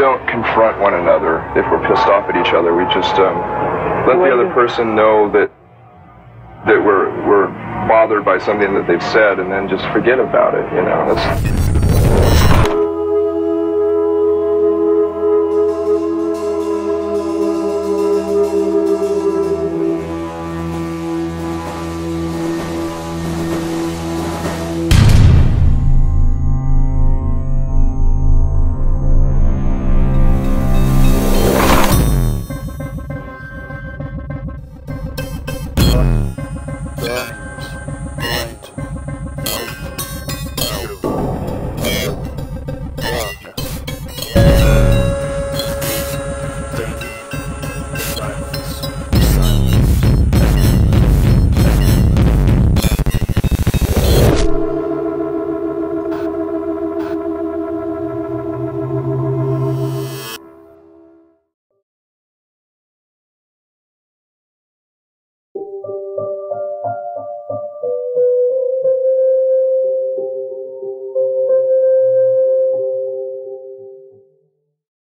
don't confront one another if we're pissed off at each other. We just um, let the other person know that that we're we're bothered by something that they've said, and then just forget about it. You know, that's 对